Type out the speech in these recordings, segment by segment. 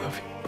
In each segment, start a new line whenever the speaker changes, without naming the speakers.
love you.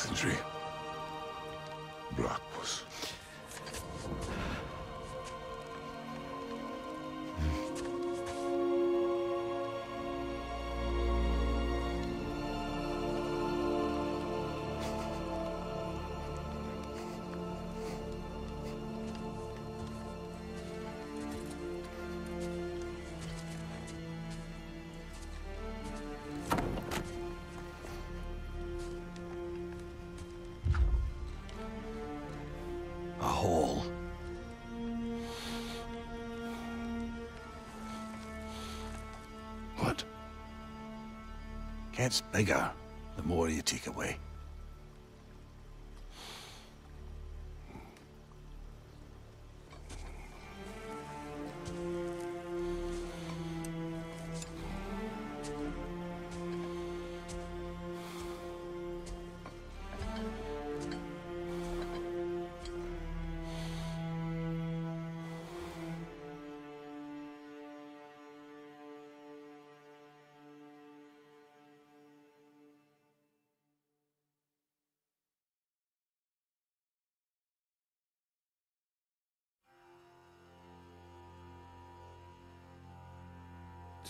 Sindri. Blackpuss.
A hole.
What?
Gets bigger the more you take away.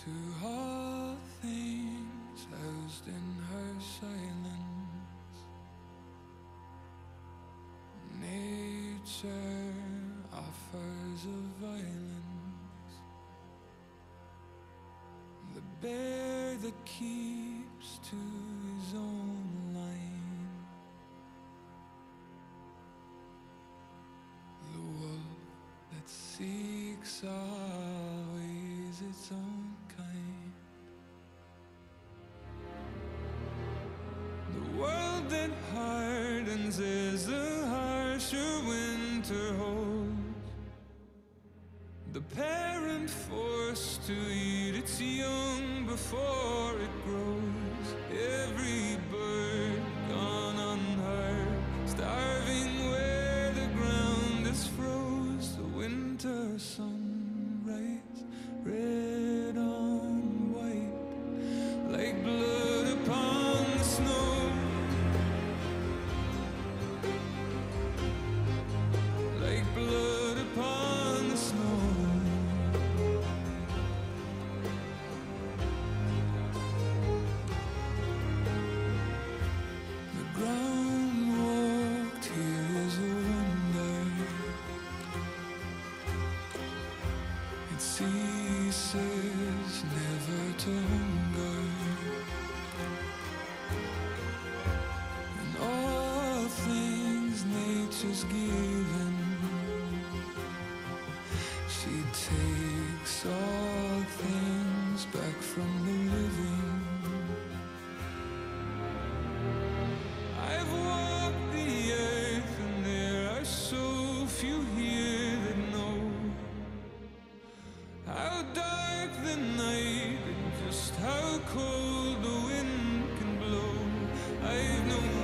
To all things housed in her silence, nature offers a violence. The bear that keeps to his own line, the wolf that seeks always its own The world that hardens is a harsher winter holds. The parent forced to eat its young before it grows. Every bird gone unheard, starving where the ground is froze. The winter sunrise, red on white, like blood How dark the night and just how cold the wind can blow. I've known.